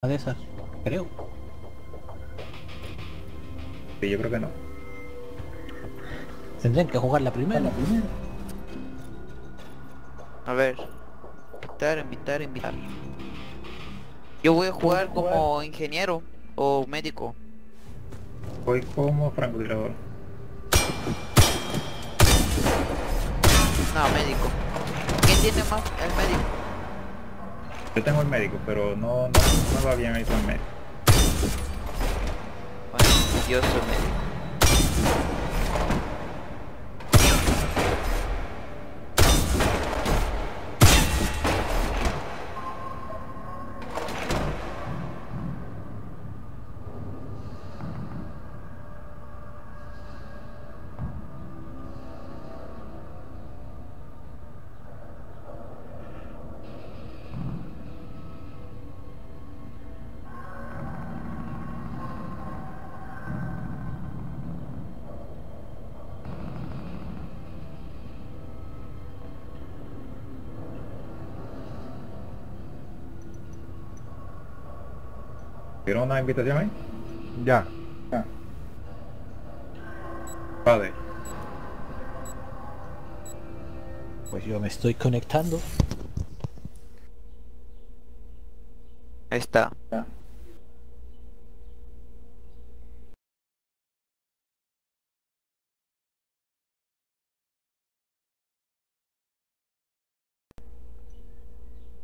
Una de esas, creo. Sí, yo creo que no. Tendrían que jugar la primera. A ver. Invitar, invitar, invitar. Yo voy a jugar como ingeniero o médico. Voy como francotirador. No, médico. ¿Quién tiene más? El médico. Yo tengo el médico, pero no, no, no va bien ahí el. Bueno, yo médico. ¿Vieron una invitación ahí? Ya. Padre. Pues yo me estoy conectando. Ahí está.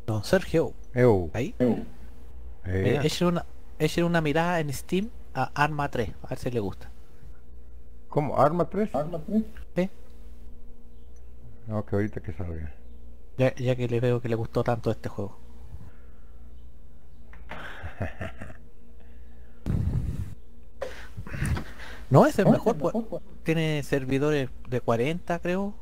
Don Sergio, Eu. ahí. Eh, Eh, una, échale una mirada en Steam a Arma 3, a ver si le gusta. ¿Cómo? ¿Arma 3? ¿Sí? No, que ahorita que salga. Ya, ya que le veo que le gustó tanto este juego. No, ese es mejor, pues. Tiene servidores de 40, creo.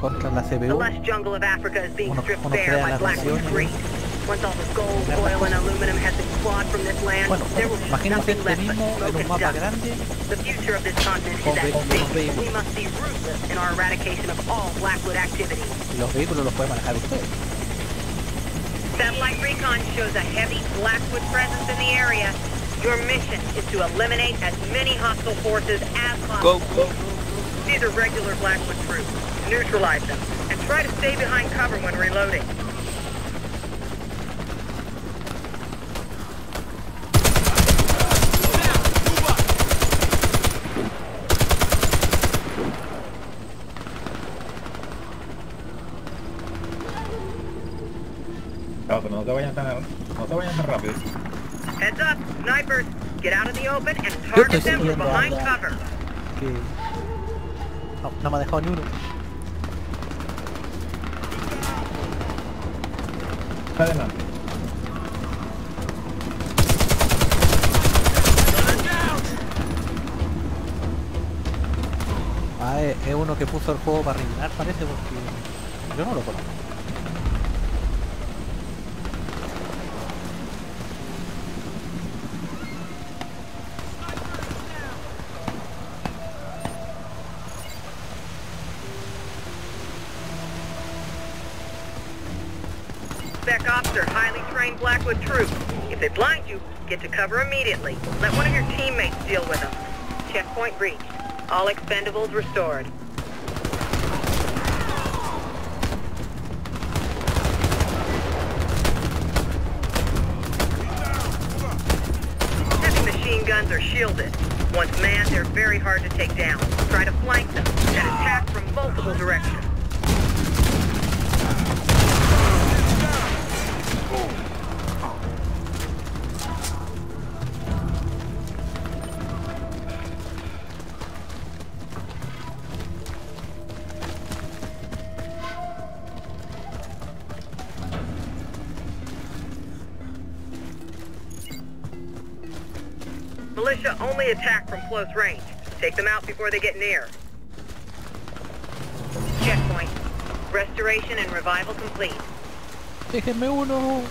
Contra la The CPU. lush jungle of Africa is being Uno- stripped uno bare crea. Creek. Once all the gold, oil, and aluminum has been clawed from this land, Bueno, there will be nothing left but smoke and dust. grande. The future of this continent Con is at stake. We must be ruthless in our eradication of all Blackwood activity. Los vehículos los puede manejar usted. Satellite recon shows a heavy Blackwood presence in the area. Your mission is to eliminate as many hostile forces as Go, possible. go. These are regular Blackwood troops. Neutralize them, and try to stay behind cover when reloading. Pero no te vayan tan, no te vayan tan rápido. Heads up, snipers! Get out in the open and target them from behind cover. Que... No, no me ha dejado ni uno. Adelante. Ah, es, es uno que puso el juego para rellenar parece porque yo no lo conozco. Are highly trained Blackwood troops. If they blind you, get to cover immediately. Let one of your teammates deal with them. Checkpoint reached. All expendables restored. Heavy machine guns are shielded. Once manned, they're very hard to take down. Try to flank them and attack from multiple directions. Militia only attack from close range. Take them out before they get near. Checkpoint. Restoration and revival complete. Déjenme uno.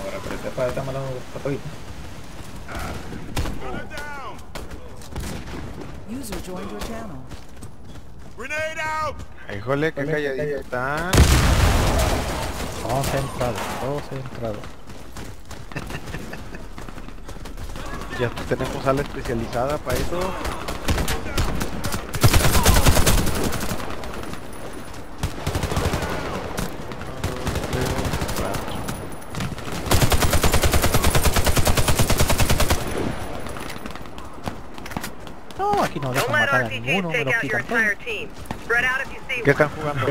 Ahora, pero este padre está mandando papelitos. User joined your channel. Grenade out! Híjole, qué calladito están. Todos centrados, todos centrados. Ya tenemos sala especializada para eso. No, aquí no dejan matar a ninguno, me take los quitan todos. ¿Qué están jugando?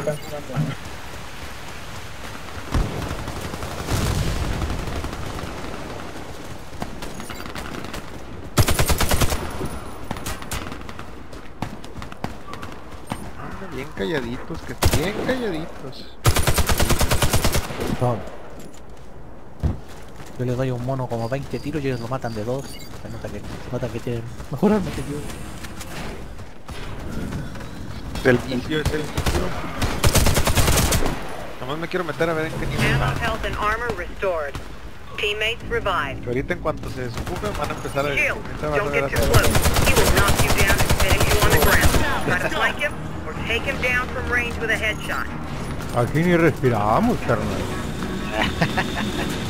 Anda, bien calladitos, que bien calladitos. Son. Yo le doy a un mono como 20 tiros y ellos lo matan de dos. Se nota que, se nota que tienen mejor arma que yo. El vicio es el vicio. Nomás me quiero meter a ver en qué nivel va. Teammates revived. Ahorita en cuanto se desocupen van a empezar a... Don't get too hacia- close. He will knock you down and finish you on the ground. Try to flank him or take him down from range with a headshot. Aquí ni respiramos, carnal.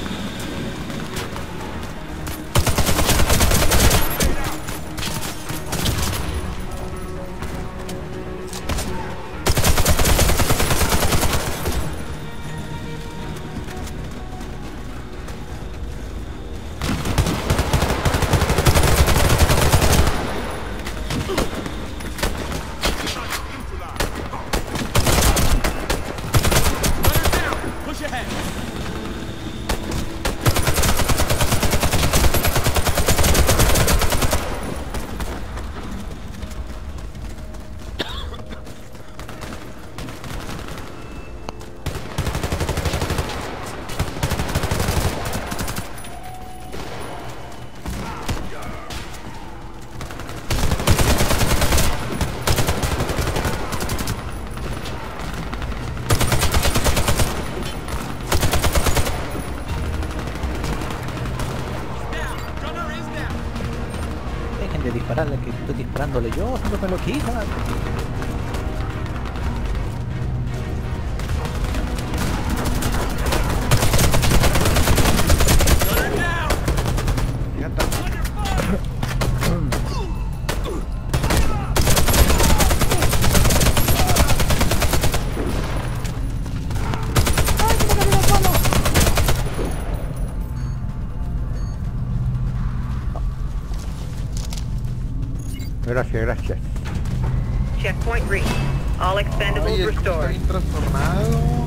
de dispararle que estoy disparándole yo, siempre me lo quitan. Gracias, gracias. Checkpoint reached. All expendables restored. bien trastornado.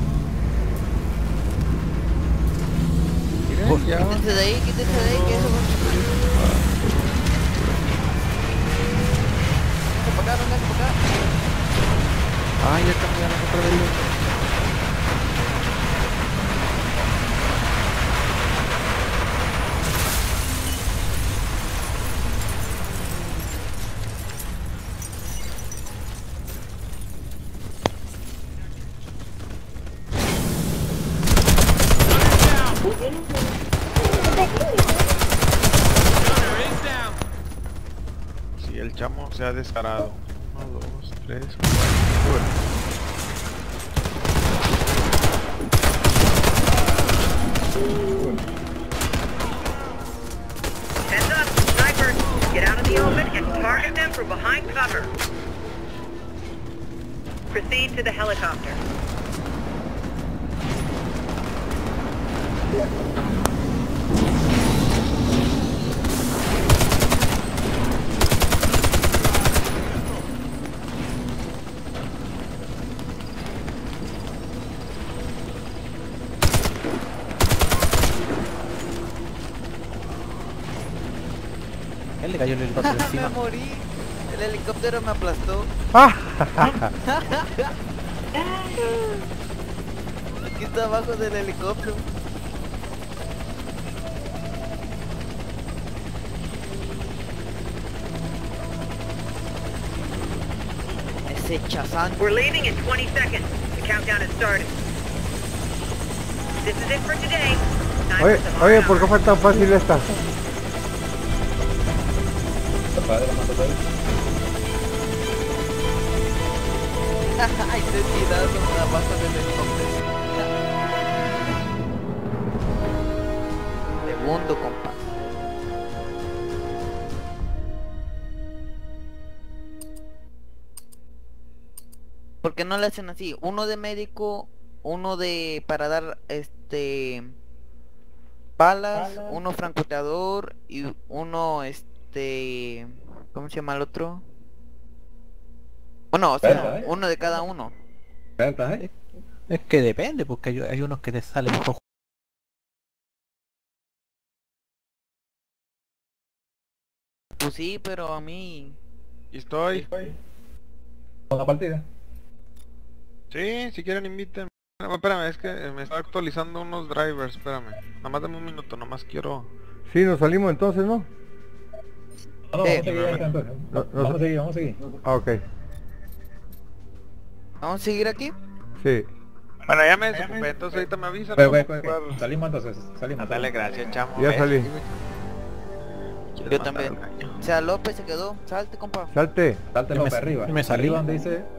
Mira, ya. Quítense de ahí, quítense de ahí, que eso va acá, acá. Ay, ya cambiaron otra vez. Chamo se ha up, snipers. Get out of the open and target them from behind cover. Proceed to the helicopter. Cayó el helicóptero me encima. morí. El helicóptero me aplastó. ¡Ah! Aquí está abajo del helicóptero. Ese chazán. We're leaving in 20 seconds. The countdown has started. This is it for today. Oye, oye, ¿por qué fue tan fácil esta? Ay, te tiras la pasta del helicóptero. Segundo, compa. ¿Por qué no le hacen así? Uno de médico, uno de para dar este balas, uno francotirador y uno este ¿cómo se llama el otro? Bueno, o sea, ¿eh? uno de cada uno. ¿Verdad, eh? Es que depende, porque hay, hay unos que te salen. Pues sí, pero a mí Y estoy. Con la partida. Sí, si quieren inviten. No, espérame, es que me está actualizando unos drivers, espérame. Nada más dame un minuto, nomás quiero... Sí, nos salimos entonces, ¿no? No, no, vamos a seguir no, no Vamos a seguir, vamos a seguir. Ah, ok. vamos a seguir aquí. Sí. Bueno, ya me desocupé, entonces ahorita me avisan. Salimos entonces, salimos. Dale, gracias, chamo. Ya salí. ¿Quieres Yo también. O sea, López se quedó. Salte, compa. Salte. Salte López arriba. me salí. Arriba donde dice